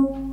Música